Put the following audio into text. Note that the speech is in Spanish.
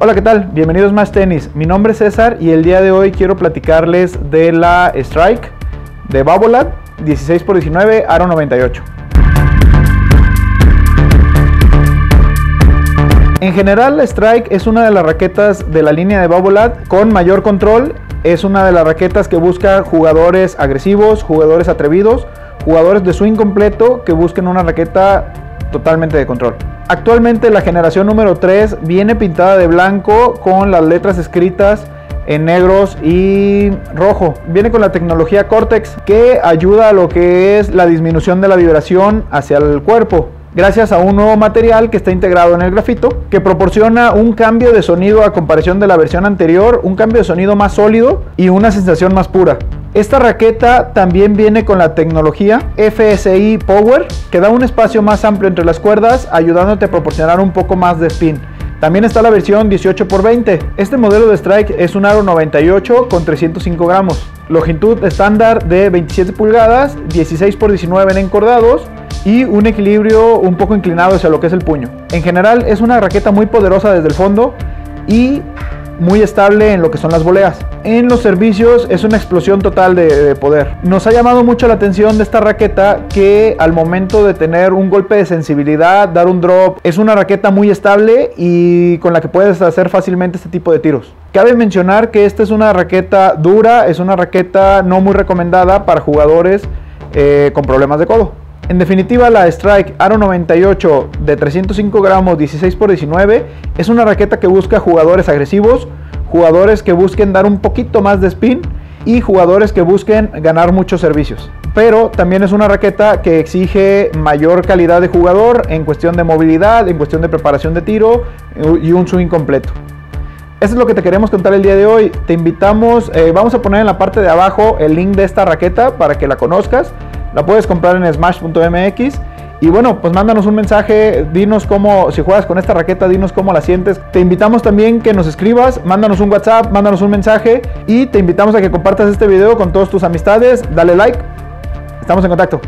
Hola, ¿qué tal? Bienvenidos más tenis. Mi nombre es César y el día de hoy quiero platicarles de la Strike de Babolat 16x19 Aro 98. En general, la Strike es una de las raquetas de la línea de Babolat con mayor control. Es una de las raquetas que busca jugadores agresivos, jugadores atrevidos, jugadores de swing completo que busquen una raqueta totalmente de control. Actualmente la generación número 3 viene pintada de blanco con las letras escritas en negros y rojo. Viene con la tecnología Cortex que ayuda a lo que es la disminución de la vibración hacia el cuerpo gracias a un nuevo material que está integrado en el grafito, que proporciona un cambio de sonido a comparación de la versión anterior, un cambio de sonido más sólido y una sensación más pura. Esta raqueta también viene con la tecnología FSI Power, que da un espacio más amplio entre las cuerdas, ayudándote a proporcionar un poco más de spin. También está la versión 18x20. Este modelo de Strike es un aro 98 con 305 gramos. Longitud estándar de 27 pulgadas, 16x19 en encordados y un equilibrio un poco inclinado hacia lo que es el puño. En general es una raqueta muy poderosa desde el fondo y muy estable en lo que son las voleas. En los servicios es una explosión total de, poder. Nos ha llamado mucho la atención de esta raqueta que al momento de tener un golpe de sensibilidad, dar un drop, es una raqueta muy estable y con la que puedes hacer fácilmente este tipo de tiros. Cabe mencionar que esta es una raqueta dura, es una raqueta no muy recomendada para jugadores eh, con problemas de codo. En definitiva, la Strike Aro 98 de 305 gramos 16 x 19 es una raqueta que busca jugadores agresivos, jugadores que busquen dar un poquito más de spin y jugadores que busquen ganar muchos servicios. Pero también es una raqueta que exige mayor calidad de jugador en cuestión de movilidad, en cuestión de preparación de tiro y un swing completo. Eso es lo que te queremos contar el día de hoy. Te invitamos, eh, vamos a poner en la parte de abajo el link de esta raqueta para que la conozcas. La puedes comprar en smash.mx. Y bueno, pues mándanos un mensaje, dinos cómo, si juegas con esta raqueta, dinos cómo la sientes. Te invitamos también que nos escribas, mándanos un WhatsApp, mándanos un mensaje y te invitamos a que compartas este video con todas tus amistades. Dale like. Estamos en contacto.